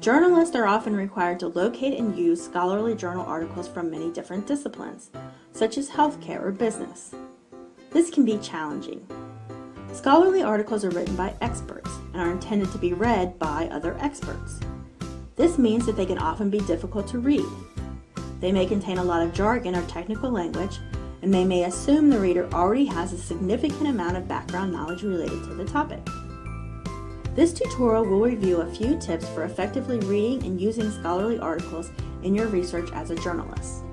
Journalists are often required to locate and use scholarly journal articles from many different disciplines, such as healthcare or business. This can be challenging. Scholarly articles are written by experts and are intended to be read by other experts. This means that they can often be difficult to read. They may contain a lot of jargon or technical language, and they may assume the reader already has a significant amount of background knowledge related to the topic. This tutorial will review a few tips for effectively reading and using scholarly articles in your research as a journalist.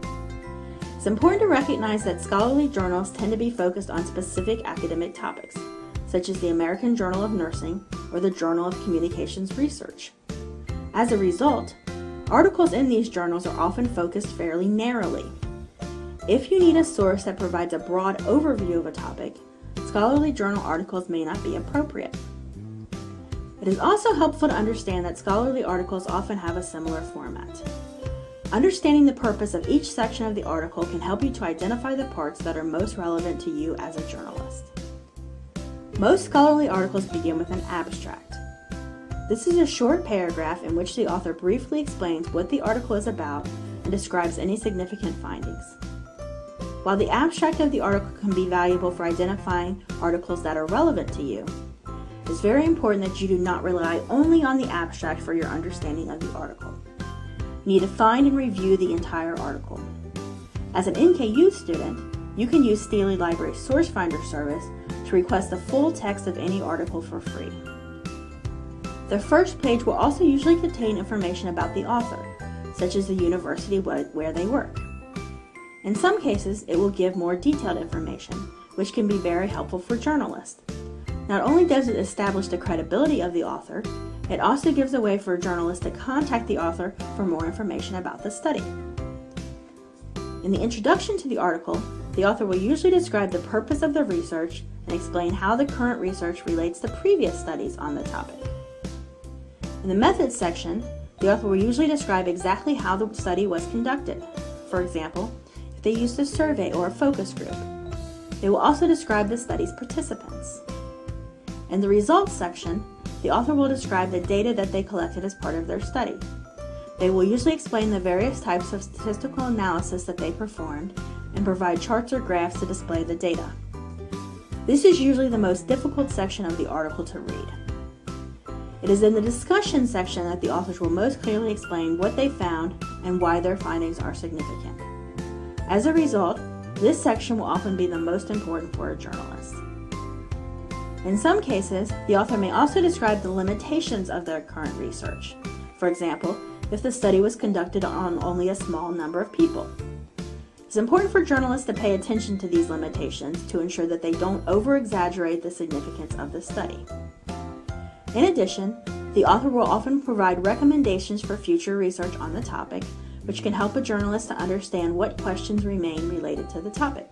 It's important to recognize that scholarly journals tend to be focused on specific academic topics, such as the American Journal of Nursing or the Journal of Communications Research. As a result, articles in these journals are often focused fairly narrowly. If you need a source that provides a broad overview of a topic, scholarly journal articles may not be appropriate. It is also helpful to understand that scholarly articles often have a similar format. Understanding the purpose of each section of the article can help you to identify the parts that are most relevant to you as a journalist. Most scholarly articles begin with an abstract. This is a short paragraph in which the author briefly explains what the article is about and describes any significant findings. While the abstract of the article can be valuable for identifying articles that are relevant to you, it's very important that you do not rely only on the abstract for your understanding of the article. You need to find and review the entire article. As an NKU student, you can use Steely Library Source Finder service to request the full text of any article for free. The first page will also usually contain information about the author, such as the university where they work. In some cases, it will give more detailed information, which can be very helpful for journalists. Not only does it establish the credibility of the author, it also gives a way for a journalist to contact the author for more information about the study. In the introduction to the article, the author will usually describe the purpose of the research and explain how the current research relates to previous studies on the topic. In the methods section, the author will usually describe exactly how the study was conducted. For example, if they used a survey or a focus group. They will also describe the study's participants. In the results section, the author will describe the data that they collected as part of their study. They will usually explain the various types of statistical analysis that they performed and provide charts or graphs to display the data. This is usually the most difficult section of the article to read. It is in the discussion section that the authors will most clearly explain what they found and why their findings are significant. As a result, this section will often be the most important for a journalist. In some cases, the author may also describe the limitations of their current research. For example, if the study was conducted on only a small number of people. It's important for journalists to pay attention to these limitations to ensure that they don't over-exaggerate the significance of the study. In addition, the author will often provide recommendations for future research on the topic, which can help a journalist to understand what questions remain related to the topic.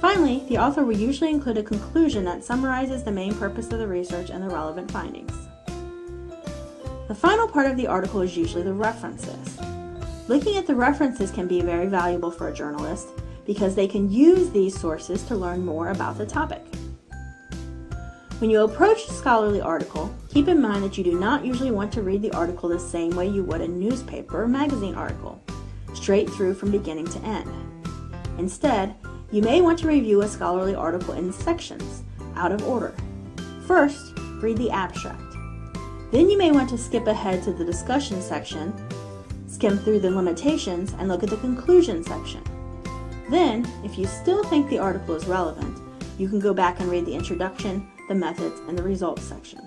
Finally, the author will usually include a conclusion that summarizes the main purpose of the research and the relevant findings. The final part of the article is usually the references. Looking at the references can be very valuable for a journalist because they can use these sources to learn more about the topic. When you approach a scholarly article, keep in mind that you do not usually want to read the article the same way you would a newspaper or magazine article, straight through from beginning to end. Instead, you may want to review a scholarly article in sections, out of order. First, read the abstract. Then you may want to skip ahead to the discussion section, skim through the limitations, and look at the conclusion section. Then, if you still think the article is relevant, you can go back and read the introduction, the methods, and the results section.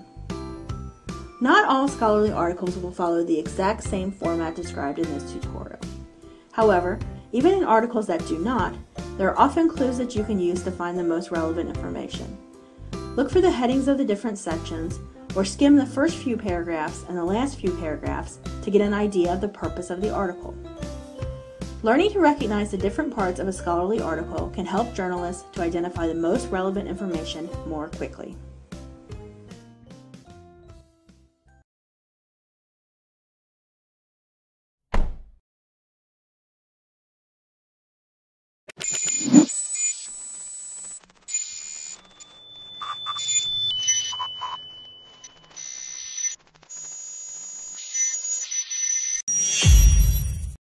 Not all scholarly articles will follow the exact same format described in this tutorial. However, even in articles that do not, there are often clues that you can use to find the most relevant information. Look for the headings of the different sections, or skim the first few paragraphs and the last few paragraphs to get an idea of the purpose of the article. Learning to recognize the different parts of a scholarly article can help journalists to identify the most relevant information more quickly.